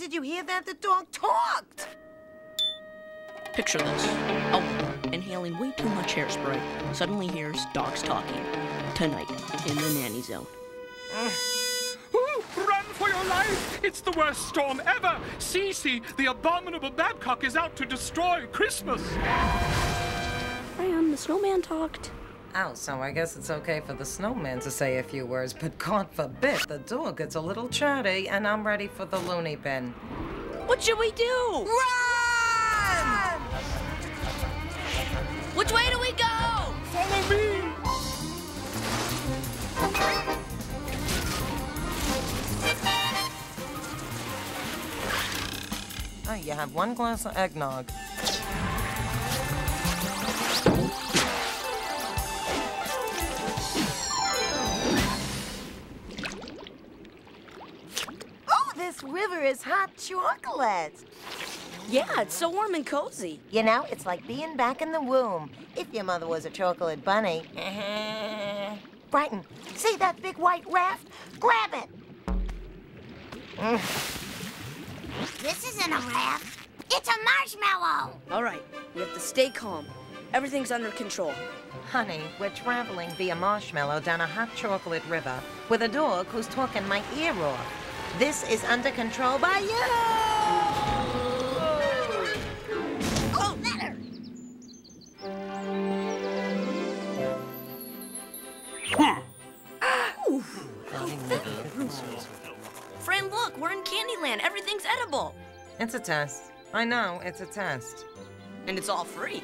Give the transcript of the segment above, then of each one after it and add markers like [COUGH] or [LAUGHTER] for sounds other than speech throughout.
did you hear that? The dog talked. Picture this. A woman inhaling way too much hairspray suddenly hears dogs talking. Tonight, in the nanny zone. [SIGHS] Ooh, run for your life! It's the worst storm ever! C.C., the abominable Babcock, is out to destroy Christmas! Fran, the snowman talked. Oh, so I guess it's okay for the snowman to say a few words, but God forbid the dog gets a little chatty and I'm ready for the loony bin. What should we do? Run! Which way do we go? Follow me! Oh, you have one glass of eggnog. River is hot chocolate. Yeah, it's so warm and cozy. You know, it's like being back in the womb. If your mother was a chocolate bunny. [LAUGHS] Brighton, see that big white raft? Grab it. Mm. This isn't a raft. It's a marshmallow. All right, we have to stay calm. Everything's under control. Honey, we're traveling via marshmallow down a hot chocolate river with a dog who's talking my ear off. This is under control by you! Oh, better. Fran, look, we're in Candyland. Everything's edible. It's a test. I know, it's a test. And it's all free.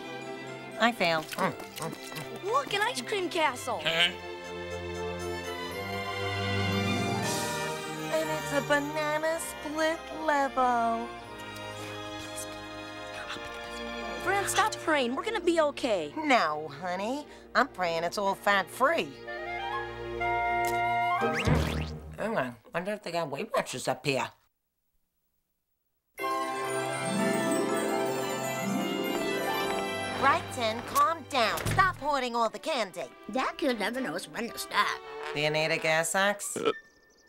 I failed. Mm, mm. Look, an ice cream castle. Banana split level. Fran, stop praying. We're gonna be okay. No, honey. I'm praying it's all fat free. Hang on. wonder if they got Weight Watchers up here. Brighton, calm down. Stop hoarding all the candy. That kid never knows when to stop. Do you need a Gas-X?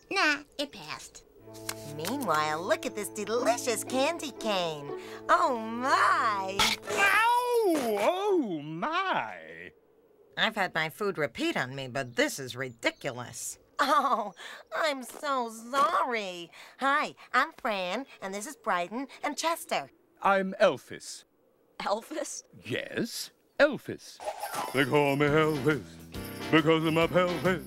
Nah, it passed. Meanwhile, look at this delicious candy cane. Oh my! Ow! Oh, my! I've had my food repeat on me, but this is ridiculous. Oh, I'm so sorry. Hi, I'm Fran, and this is Brighton and Chester. I'm Elphys. Elvis? Yes, Elphys. They call me Elphys because of my pelvis.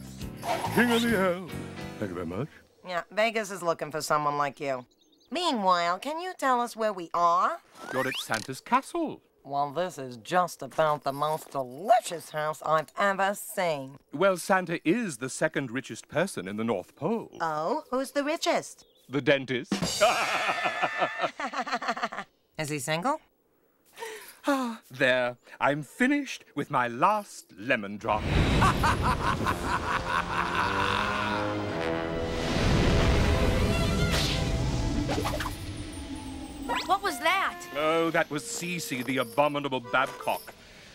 King of the elves. Thank you very much. Yeah, Vegas is looking for someone like you. Meanwhile, can you tell us where we are? You're at Santa's castle. Well, this is just about the most delicious house I've ever seen. Well, Santa is the second richest person in the North Pole. Oh, who's the richest? The dentist. [LAUGHS] Is he single? Ah, there, I'm finished with my last lemon drop. [LAUGHS] Oh, that was C.C., the abominable Babcock.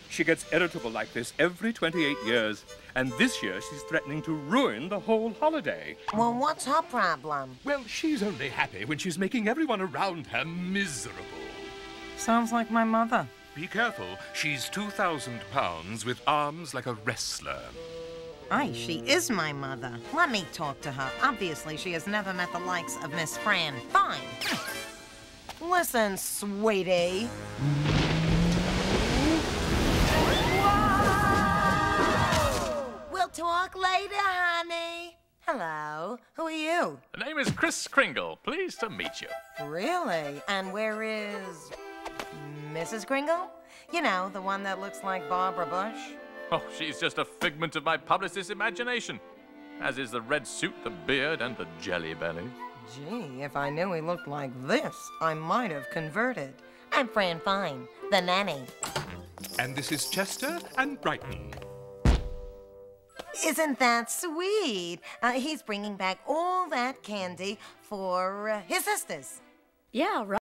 She gets irritable like this every 28 years, and this year she's threatening to ruin the whole holiday. Well, what's her problem? Well, she's only happy when she's making everyone around her miserable. Sounds like my mother. Be careful, she's 2,000 pounds with arms like a wrestler. Aye, she is my mother. Let me talk to her. Obviously, she has never met the likes of Miss Fran. Fine. Listen, sweetie. We'll talk later, honey. Hello. Who are you? The name is Kris Kringle. Pleased to meet you. Really? And where is Mrs. Kringle? You know, the one that looks like Barbara Bush. Oh, she's just a figment of my publicist's imagination. As is the red suit, the beard, and the jelly belly. Gee, if I knew he looked like this, I might have converted. I'm Fran Fine, the nanny. And this is Chester and Brighton. Isn't that sweet? Uh, he's bringing back all that candy for uh, his sisters. Yeah, right.